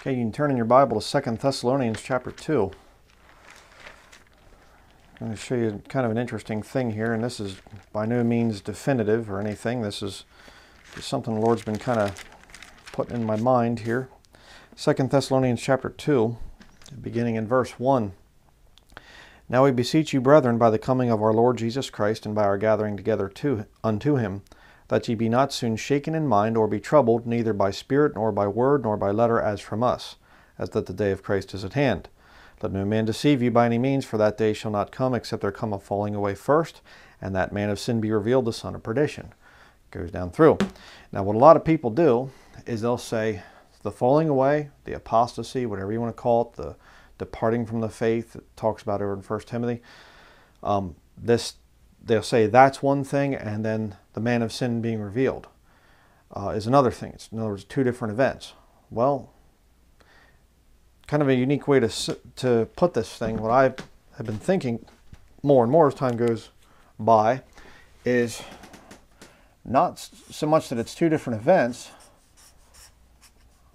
Okay, you can turn in your Bible to Second Thessalonians chapter 2. I'm going to show you kind of an interesting thing here, and this is by no means definitive or anything. This is something the Lord's been kind of putting in my mind here. Second Thessalonians chapter 2, beginning in verse 1. Now we beseech you, brethren, by the coming of our Lord Jesus Christ and by our gathering together to, unto him, that ye be not soon shaken in mind, or be troubled, neither by spirit, nor by word, nor by letter, as from us, as that the day of Christ is at hand. Let no man deceive you by any means, for that day shall not come, except there come a falling away first, and that man of sin be revealed, the son of perdition. Goes down through. Now, what a lot of people do is they'll say the falling away, the apostasy, whatever you want to call it, the departing from the faith, it talks about over in First Timothy. Um, this they'll say that's one thing, and then the man of sin being revealed uh, is another thing. It's, in other words, two different events. Well, kind of a unique way to to put this thing. What I have been thinking more and more as time goes by is not so much that it's two different events.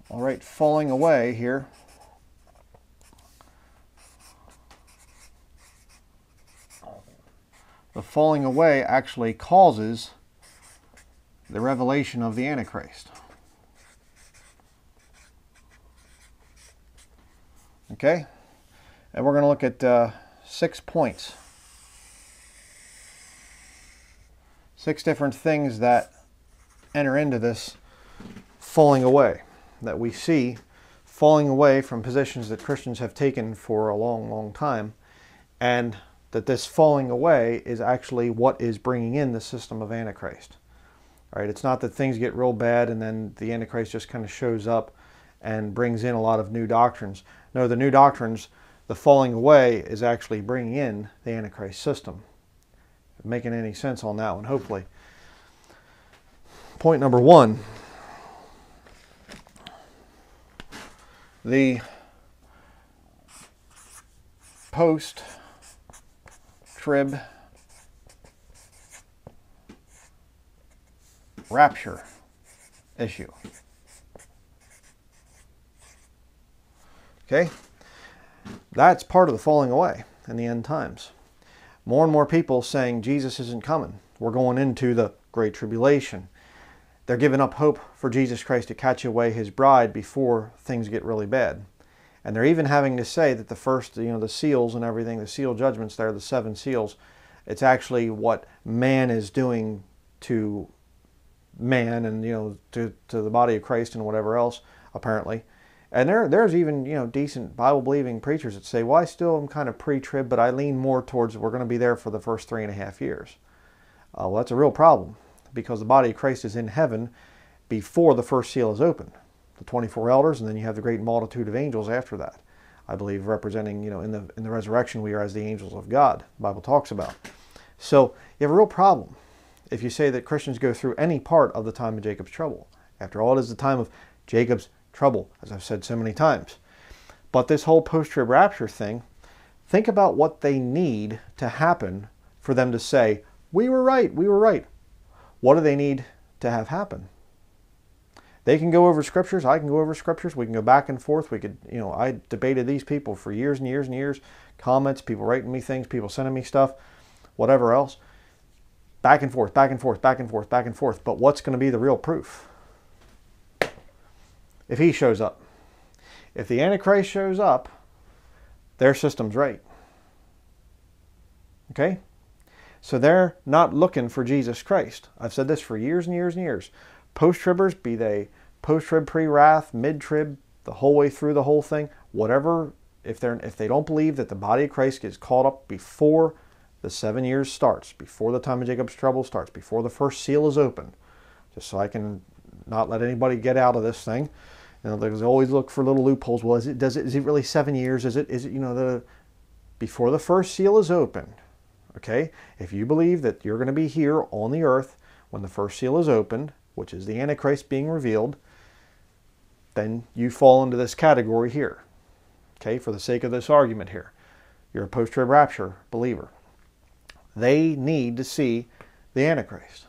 All right, falling away here the falling away actually causes the revelation of the Antichrist. Okay? And we're going to look at uh, six points. Six different things that enter into this falling away that we see falling away from positions that Christians have taken for a long, long time. And that this falling away is actually what is bringing in the system of Antichrist. All right, it's not that things get real bad and then the Antichrist just kind of shows up and brings in a lot of new doctrines. No, the new doctrines, the falling away is actually bringing in the Antichrist system. Making any sense on that one, hopefully. Point number one the post trib rapture issue. Okay? That's part of the falling away in the end times. More and more people saying Jesus isn't coming. We're going into the Great Tribulation. They're giving up hope for Jesus Christ to catch away his bride before things get really bad. And they're even having to say that the first, you know, the seals and everything, the seal judgments there, the seven seals, it's actually what man is doing to man and, you know, to, to the body of Christ and whatever else, apparently. And there, there's even, you know, decent Bible-believing preachers that say, well, I still am kind of pre-trib, but I lean more towards we're going to be there for the first three and a half years. Uh, well, that's a real problem because the body of Christ is in heaven before the first seal is opened the 24 elders, and then you have the great multitude of angels after that. I believe representing, you know, in the in the resurrection we are as the angels of God. The Bible talks about. So you have a real problem if you say that Christians go through any part of the time of Jacob's trouble. After all, it is the time of Jacob's trouble, as I've said so many times. But this whole post-trib rapture thing, think about what they need to happen for them to say, we were right, we were right. What do they need to have happen? They can go over scriptures. I can go over scriptures. We can go back and forth. We could, you know, I debated these people for years and years and years. Comments, people writing me things, people sending me stuff, whatever else. Back and forth, back and forth, back and forth, back and forth. But what's going to be the real proof? If he shows up. If the Antichrist shows up, their system's right. Okay? So they're not looking for Jesus Christ. I've said this for years and years and years post-tribbers, be they post-trib, pre-wrath, mid-trib, the whole way through the whole thing, whatever, if they're if they don't believe that the body of Christ gets caught up before the seven years starts, before the time of Jacob's trouble starts, before the first seal is opened, just so I can not let anybody get out of this thing. You know, always look for little loopholes. Well, is it does it is it really seven years? Is it is it you know the before the first seal is opened? Okay, if you believe that you're going to be here on the earth when the first seal is opened, which is the Antichrist being revealed, then you fall into this category here. Okay, for the sake of this argument here. You're a post-trib rapture believer. They need to see the Antichrist.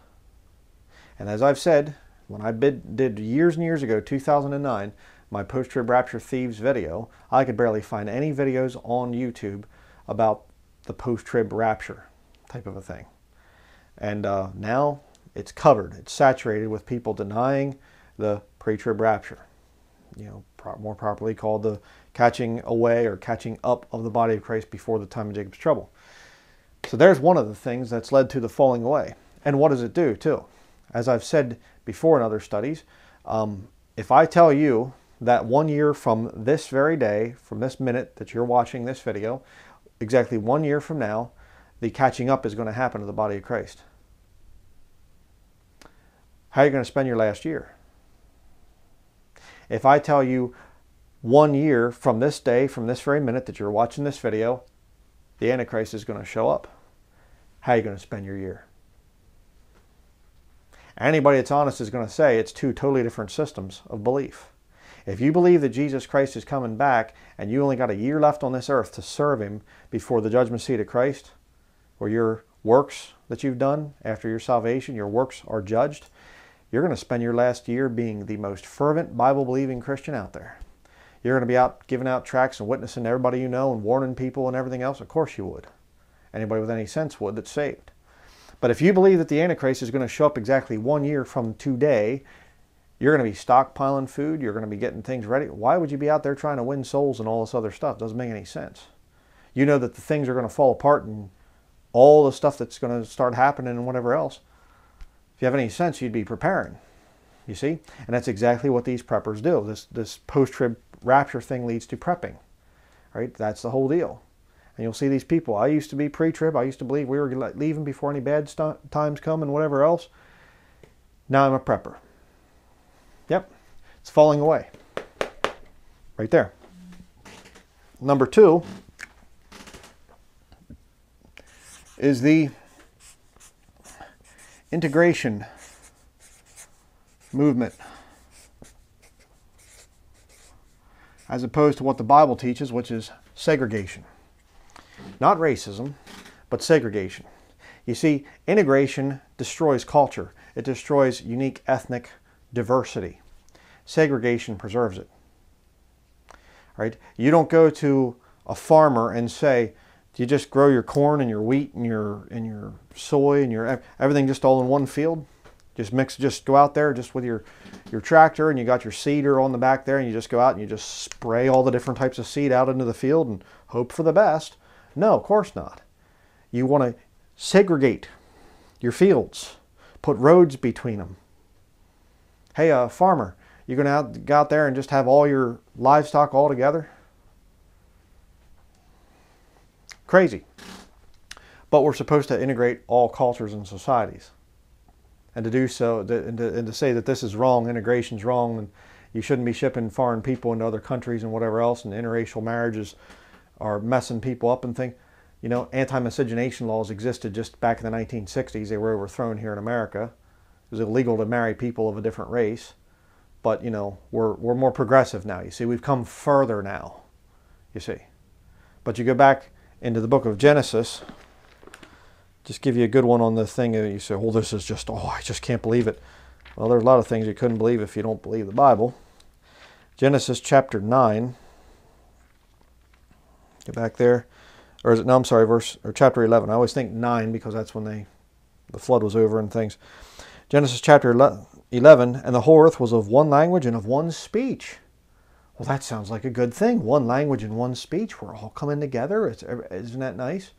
And as I've said, when I bid, did years and years ago, 2009, my post trib rapture thieves video, I could barely find any videos on YouTube about the post trib rapture type of a thing. And uh, now it's covered, it's saturated with people denying the pre trib rapture. You know, pro- more properly called the catching away or catching up of the body of Christ before the time of Jacob's trouble. So there's one of the things that's led to the falling away. And what does it do, too? As I've said before in other studies, um, if I tell you that one year from this very day, from this minute that you're watching this video, exactly one year from now, the catching up is going to happen to the body of Christ. How are you going to spend your last year? If I tell you one year from this day, from this very minute that you're watching this video, the Antichrist is going to show up. How are you going to spend your year? Anybody that's honest is going to say it's two totally different systems of belief. If you believe that Jesus Christ is coming back and you only got a year left on this earth to serve him before the judgment seat of Christ, where your works that you've done after your salvation, your works are judged, you're going to spend your last year being the most fervent Bible believing Christian out there. You're going to be out giving out tracts and witnessing to everybody you know and warning people and everything else. Of course you would. Anybody with any sense would that's saved. But if you believe that the Antichrist is going to show up exactly one year from today, you're going to be stockpiling food, you're going to be getting things ready. Why would you be out there trying to win souls and all this other stuff? Doesn't make any sense. You know that the things are going to fall apart and all the stuff that's going to start happening and whatever else. If you have any sense, you'd be preparing. You see? And that's exactly what these preppers do. This, this post trib rapture thing leads to prepping. Right? That's the whole deal. And you'll see these people. I used to be pre-trib. I used to believe we were leaving before any bad times come and whatever else. Now I'm a prepper. Yep, it's falling away. Right there. Number two is the integration movement. As opposed to what the Bible teaches, which is segregation. Not racism, but segregation. You see, integration destroys culture, it destroys unique ethnic diversity. Segregation preserves it. Right? You don't go to a farmer and say, do you just grow your corn and your wheat and your and your soy and your everything just all in one field? Just mix, just go out there just with your your tractor and you got your seeder on the back there and you just go out and you just spray all the different types of seed out into the field and hope for the best. No, of course not. You want to segregate your fields, put roads between them. Hey, a uh, farmer, you're going to go out there and just have all your livestock all together? Crazy. But we're supposed to integrate all cultures and societies. And to do so, and to, and to say that this is wrong, integration's wrong, and you shouldn't be shipping foreign people into other countries and whatever else, and interracial marriages are messing people up and things. You know, anti-miscegenation laws existed just back in the 1960s. They were overthrown here in America. It was illegal to marry people of a different race. But, you know, we're, we're more progressive now. You see, we've come further now, you see. But you go back into the book of Genesis, just give you a good one on the thing. You say, well, this is just, oh, I just can't believe it. Well, there's a lot of things you couldn't believe if you don't believe the Bible. Genesis chapter 9. Get back there. Or is it, no, I'm sorry, verse, or chapter 11. I always think 9 because that's when they, the flood was over and things. Genesis chapter 11, and the whole earth was of one language and of one speech. Well, that sounds like a good thing. One language and one speech. We're all coming together. It's, isn't that nice?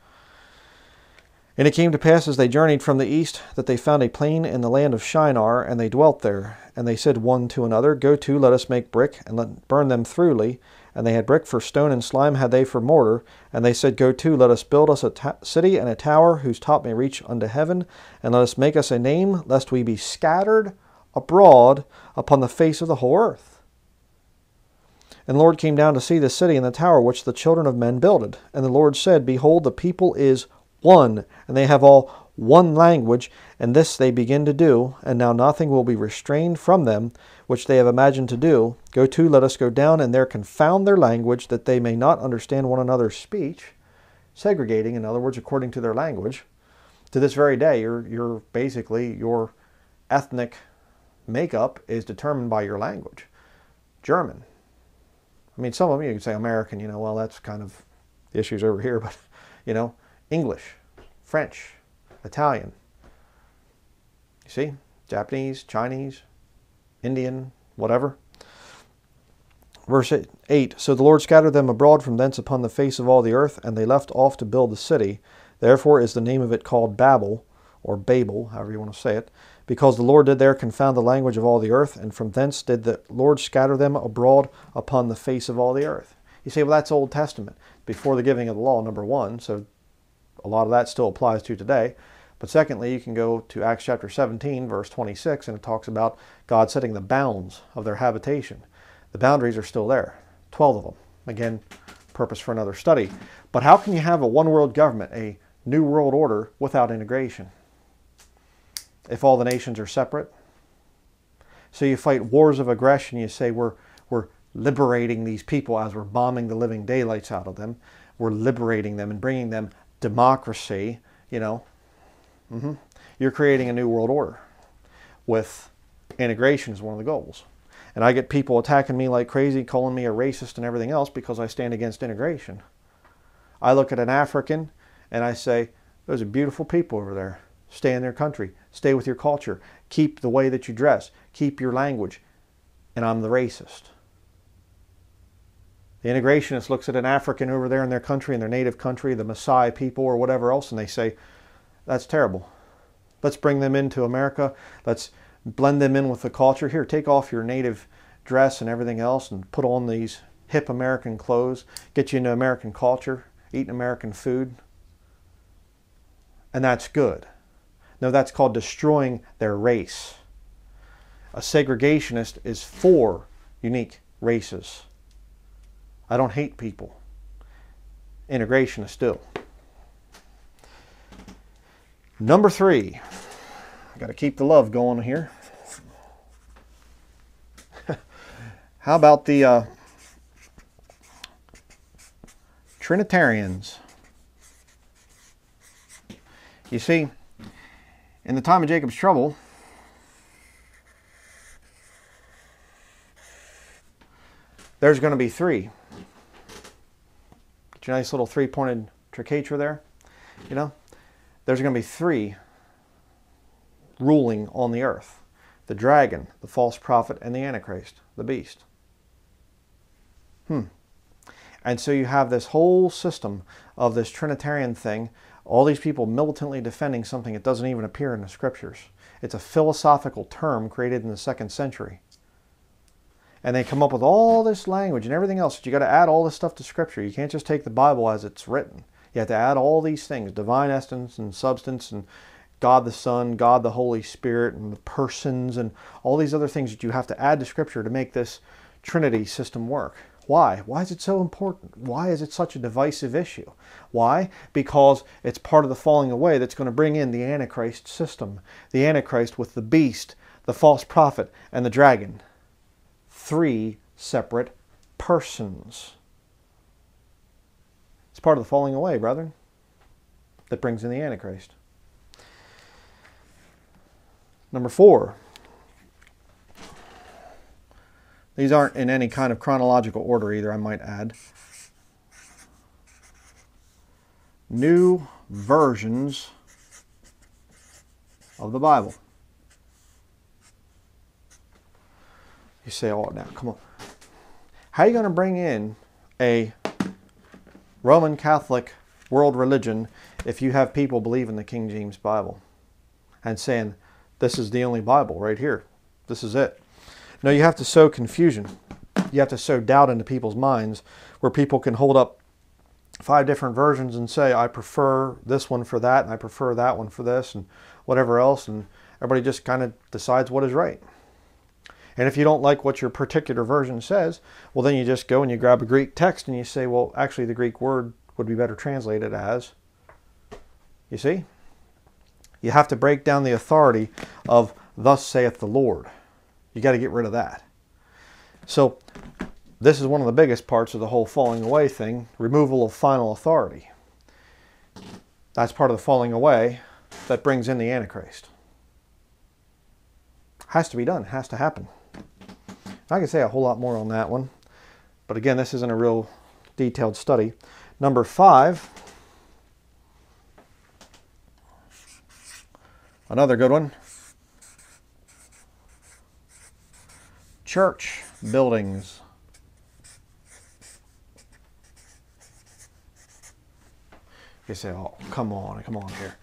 And it came to pass as they journeyed from the east that they found a plain in the land of Shinar, and they dwelt there. And they said one to another, Go to, let us make brick, and let burn them throughly. And they had brick for stone, and slime had they for mortar. And they said, Go to, let us build us a ta- city and a tower, whose top may reach unto heaven, and let us make us a name, lest we be scattered abroad upon the face of the whole earth. And the Lord came down to see the city and the tower which the children of men builded. And the Lord said, Behold, the people is one, and they have all one language, and this they begin to do, and now nothing will be restrained from them which they have imagined to do. Go to, let us go down, and there confound their language, that they may not understand one another's speech. Segregating, in other words, according to their language. To this very day, you're, you're basically your ethnic makeup is determined by your language. German, I mean, some of them you can say American, you know, well, that's kind of the issues over here, but, you know, English, French, Italian. You see? Japanese, Chinese, Indian, whatever. Verse 8 So the Lord scattered them abroad from thence upon the face of all the earth, and they left off to build the city. Therefore is the name of it called Babel, or Babel, however you want to say it, because the Lord did there confound the language of all the earth, and from thence did the Lord scatter them abroad upon the face of all the earth. You say, well, that's Old Testament, before the giving of the law, number one, so a lot of that still applies to today. But secondly, you can go to Acts chapter 17, verse 26, and it talks about God setting the bounds of their habitation. The boundaries are still there, 12 of them. Again, purpose for another study. But how can you have a one world government, a new world order, without integration? If all the nations are separate? So you fight wars of aggression, you say we're, we're liberating these people as we're bombing the living daylights out of them. We're liberating them and bringing them democracy, you know, Mm-hmm. You're creating a new world order with integration as one of the goals. And I get people attacking me like crazy, calling me a racist and everything else because I stand against integration. I look at an African and I say, those are beautiful people over there. Stay in their country. Stay with your culture. Keep the way that you dress. Keep your language. And I'm the racist. The integrationist looks at an African over there in their country, in their native country, the Maasai people or whatever else, and they say, that's terrible. Let's bring them into America. Let's blend them in with the culture. Here, take off your native dress and everything else and put on these hip American clothes. Get you into American culture, eating American food. And that's good. No, that's called destroying their race. A segregationist is for unique races. I don't hate people. Integrationist still. Number three, I got to keep the love going here. How about the uh, Trinitarians? You see, in the time of Jacob's trouble, there's going to be three. Get your nice little three-pointed triquetra there, you know? there's going to be three ruling on the earth the dragon, the false prophet, and the Antichrist, the beast. Hmm. And so you have this whole system of this Trinitarian thing, all these people militantly defending something that doesn't even appear in the scriptures. It's a philosophical term created in the second century. And they come up with all this language and everything else. You got to add all this stuff to scripture. You can't just take the Bible as it's written. You have to add all these things divine essence and substance and God the Son, God the Holy Spirit, and the persons, and all these other things that you have to add to Scripture to make this Trinity system work. Why? Why is it so important? Why is it such a divisive issue? Why? Because it's part of the falling away that's going to bring in the Antichrist system. The Antichrist with the beast, the false prophet, and the dragon. Three separate persons. It's part of the falling away, brethren, that brings in the Antichrist. Number four. These aren't in any kind of chronological order either, I might add. New versions of the Bible. You say, oh, now, come on. How are you going to bring in a Roman Catholic world religion if you have people believe in the King James Bible and saying, this is the only Bible right here. This is it. No, you have to sow confusion. You have to sow doubt into people's minds where people can hold up five different versions and say, I prefer this one for that, and I prefer that one for this, and whatever else. And everybody just kind of decides what is right. And if you don't like what your particular version says, well, then you just go and you grab a Greek text and you say, well, actually, the Greek word would be better translated as. You see? You have to break down the authority of, thus saith the Lord. You got to get rid of that. So, this is one of the biggest parts of the whole falling away thing removal of final authority. That's part of the falling away that brings in the Antichrist. Has to be done, has to happen. I can say a whole lot more on that one. But again, this isn't a real detailed study. Number five, another good one church buildings. You say, oh, come on, come on here.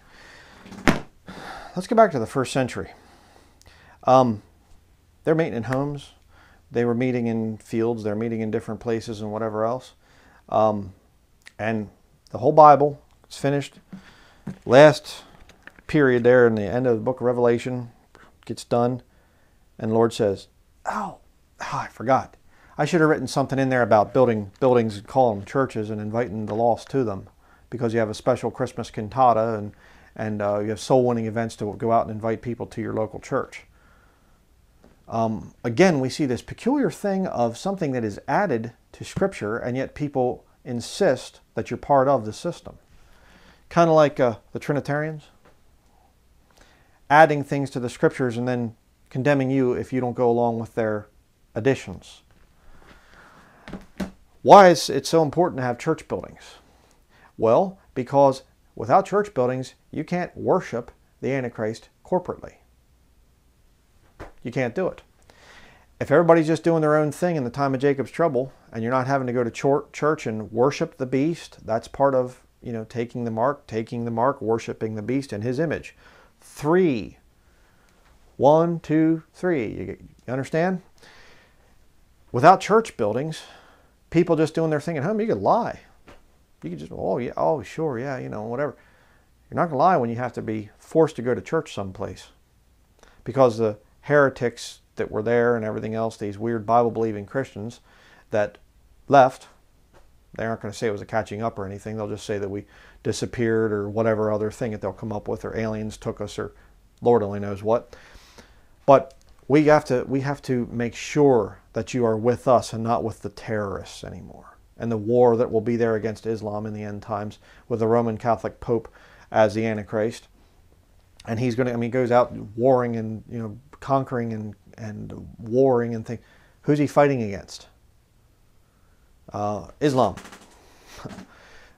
Let's go back to the first century. Um, they're meeting in homes. They were meeting in fields. They're meeting in different places and whatever else. Um, and the whole Bible is finished. Last period there in the end of the book of Revelation gets done. And the Lord says, oh, oh, I forgot. I should have written something in there about building buildings and calling them churches and inviting the lost to them because you have a special Christmas cantata and, and uh, you have soul winning events to go out and invite people to your local church. Um, again, we see this peculiar thing of something that is added to Scripture, and yet people insist that you're part of the system. Kind of like uh, the Trinitarians, adding things to the Scriptures and then condemning you if you don't go along with their additions. Why is it so important to have church buildings? Well, because without church buildings, you can't worship the Antichrist corporately. You can't do it. If everybody's just doing their own thing in the time of Jacob's trouble, and you're not having to go to church and worship the beast, that's part of you know taking the mark, taking the mark, worshiping the beast in his image. Three. One, two, three. You, understand? Without church buildings, people just doing their thing at home, you could lie. You could just, oh yeah, oh sure, yeah, you know, whatever. You're not gonna lie when you have to be forced to go to church someplace, because the heretics that were there and everything else, these weird Bible believing Christians that left, they aren't going to say it was a catching up or anything. They'll just say that we disappeared or whatever other thing that they'll come up with, or aliens took us, or Lord only knows what. But we have to we have to make sure that you are with us and not with the terrorists anymore. And the war that will be there against Islam in the end times with the Roman Catholic Pope as the Antichrist. And he's going to, I mean, he goes out warring and, you know, conquering and, and warring and things. Who's he fighting against? Uh, Islam.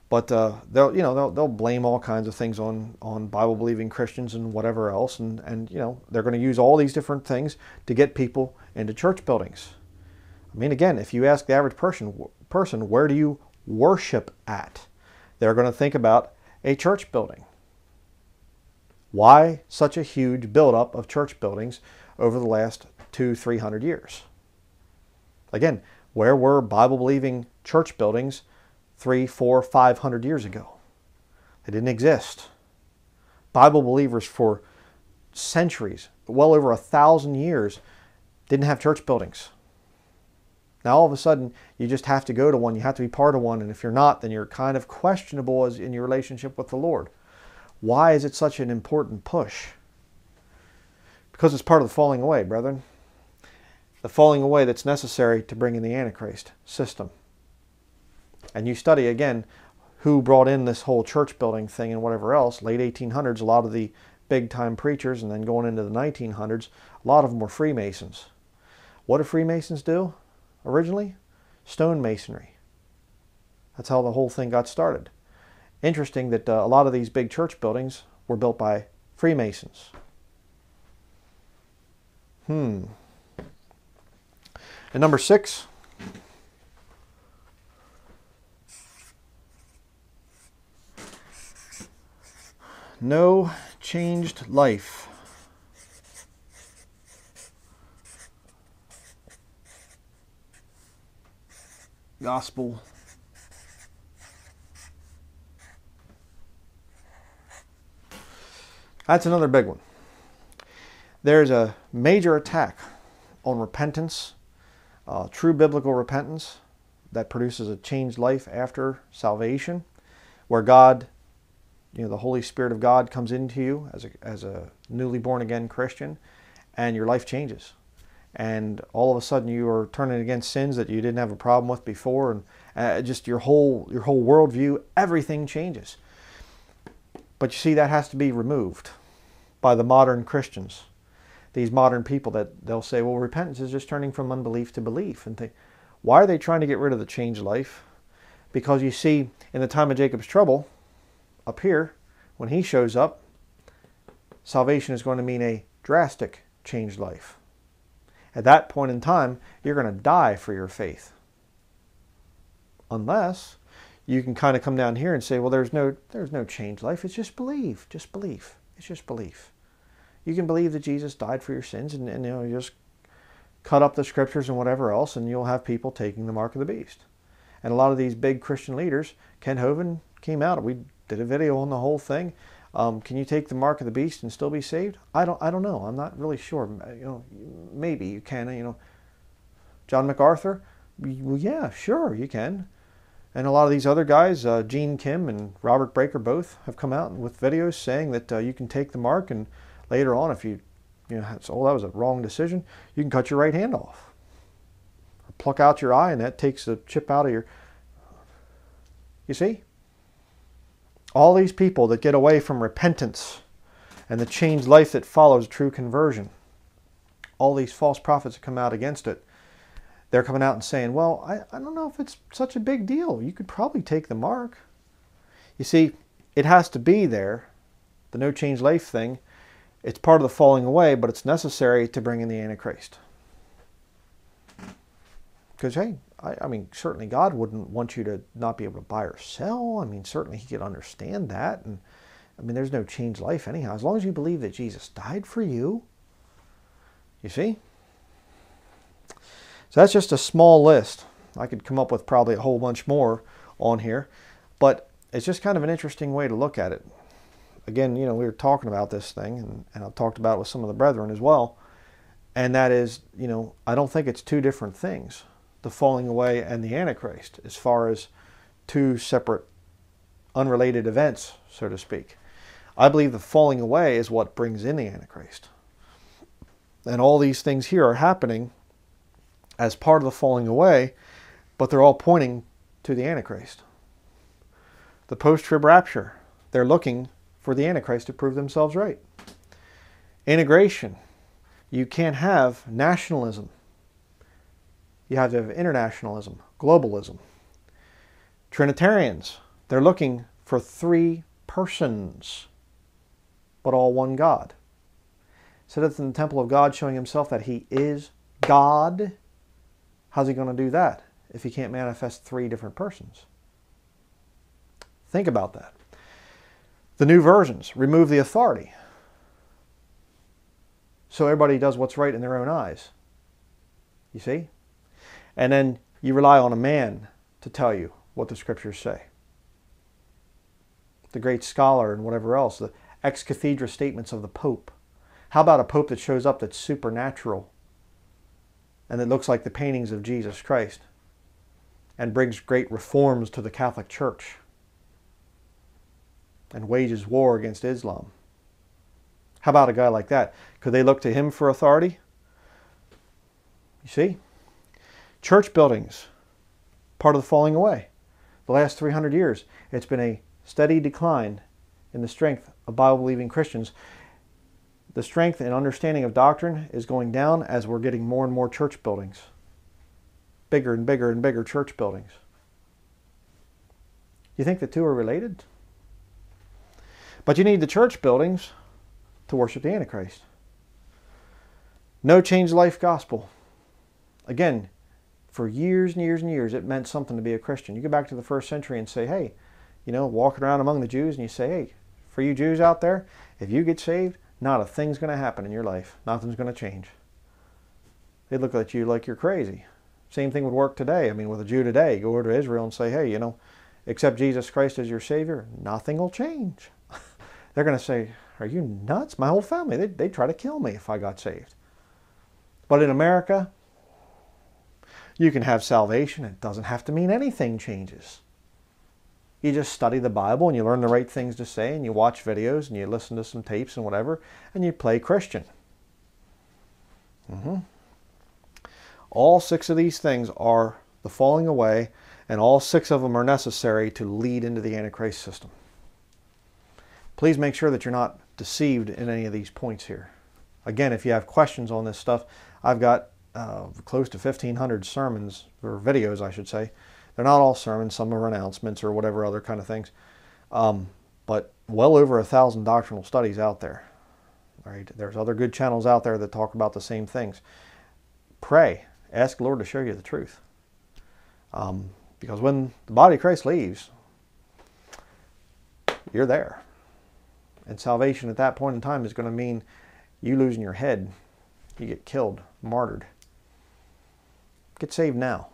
but uh, they'll you know they'll, they'll blame all kinds of things on on Bible believing Christians and whatever else, and and you know they're going to use all these different things to get people into church buildings. I mean, again, if you ask the average person person where do you worship at, they're going to think about a church building. Why such a huge buildup of church buildings over the last two, three hundred years? Again, where were Bible believing church buildings three, four, five hundred years ago? They didn't exist. Bible believers for centuries, well over a thousand years, didn't have church buildings. Now all of a sudden, you just have to go to one. You have to be part of one, and if you're not, then you're kind of questionable as in your relationship with the Lord. Why is it such an important push? Because it's part of the falling away, brethren. The falling away that's necessary to bring in the Antichrist system. And you study again who brought in this whole church building thing and whatever else. Late 1800s, a lot of the big time preachers, and then going into the 1900s, a lot of them were Freemasons. What did Freemasons do originally? Stonemasonry. That's how the whole thing got started. Interesting that uh, a lot of these big church buildings were built by Freemasons. Hmm. And number six, no changed life. Gospel That's another big one. There's a major attack on repentance, uh, true biblical repentance that produces a changed life after salvation, where God, you know, the Holy Spirit of God comes into you as a, as a newly born again Christian, and your life changes. And all of a sudden, you are turning against sins that you didn't have a problem with before, and uh, just your whole your whole worldview, everything changes. But you see, that has to be removed by the modern Christians. These modern people that they'll say, well, repentance is just turning from unbelief to belief. And think, Why are they trying to get rid of the changed life? Because you see, in the time of Jacob's trouble, up here, when he shows up, salvation is going to mean a drastic changed life. At that point in time, you're going to die for your faith. Unless you can kind of come down here and say, well, there's no, there's no changed life. It's just belief. Just belief. It's just belief. You can believe that Jesus died for your sins and, and you know, just cut up the scriptures and whatever else, and you'll have people taking the mark of the beast. And a lot of these big Christian leaders, Kent Hovind came out. We did a video on the whole thing. Um, can you take the mark of the beast and still be saved? I don't. I don't know. I'm not really sure. You know, maybe you can. You know, John MacArthur. Well, yeah, sure, you can. And a lot of these other guys, uh, Gene Kim and Robert Breaker, both have come out with videos saying that uh, you can take the mark, and later on, if you, you know, oh, that was a wrong decision, you can cut your right hand off, or pluck out your eye, and that takes the chip out of your. You see, all these people that get away from repentance and the changed life that follows true conversion, all these false prophets that come out against it, they're coming out and saying, well, I, I don't know if it's such a big deal. You could probably take the mark. You see, it has to be there, the no change life thing. It's part of the falling away, but it's necessary to bring in the Antichrist. Because, hey, I, I, mean, certainly God wouldn't want you to not be able to buy or sell. I mean, certainly He could understand that. And I mean, there's no changed life anyhow. As long as you believe that Jesus died for you, you see? So that's just a small list. I could come up with probably a whole bunch more on here, but it's just kind of an interesting way to look at it. Again, you know, we were talking about this thing, and, and I've talked about it with some of the brethren as well, and that is, you know, I don't think it's two different things, the falling away and the Antichrist, as far as two separate, unrelated events, so to speak. I believe the falling away is what brings in the Antichrist. And all these things here are happening as part of the falling away, but they're all pointing to the Antichrist. The post trib rapture, they're looking for the Antichrist to prove themselves right. Integration, you can't have nationalism. You have to have internationalism, globalism. Trinitarians, they're looking for three persons, but all one God. Sitteth in the temple of God, showing himself that he is God How's he going to do that if he can't manifest three different persons? Think about that. The new versions remove the authority. So everybody does what's right in their own eyes. You see? And then you rely on a man to tell you what the scriptures say. The great scholar and whatever else, the ex cathedra statements of the Pope. How about a Pope that shows up that's supernatural and that looks like the paintings of Jesus Christ and brings great reforms to the Catholic Church and wages war against Islam. How about a guy like that? Could they look to him for authority? You see? Church buildings, part of the falling away. The last 300 years, it's been a steady decline in the strength of Bible believing Christians the strength and understanding of doctrine is going down as we're getting more and more church buildings. Bigger and bigger and bigger church buildings. You think the two are related? But you need the church buildings to worship the Antichrist. No change life gospel. Again, for years and years and years, it meant something to be a Christian. You go back to the first century and say, hey, you know, walking around among the Jews and you say, hey, for you Jews out there, if you get saved, not a thing's going to happen in your life. Nothing's going to change. They look at you like you're crazy. Same thing would work today. I mean, with a Jew today, go over to Israel and say, hey, you know, accept Jesus Christ as your Savior, nothing will change. They're going to say, are you nuts? My whole family, they'd, they'd try to kill me if I got saved. But in America, you can have salvation. It doesn't have to mean anything changes. You just study the Bible and you learn the right things to say and you watch videos and you listen to some tapes and whatever and you play Christian. Mm-hmm. All six of these things are the falling away and all six of them are necessary to lead into the Antichrist system. Please make sure that you're not deceived in any of these points here. Again, if you have questions on this stuff, I've got uh, close to 1,500 sermons, or videos, I should say. They're not all sermons, some are announcements or whatever other kind of things. Um, but well over a thousand doctrinal studies out there. Right? There's other good channels out there that talk about the same things. Pray. Ask the Lord to show you the truth. Um, because when the body of Christ leaves, you're there. And salvation at that point in time is going to mean you losing your head. You get killed, martyred. Get saved now.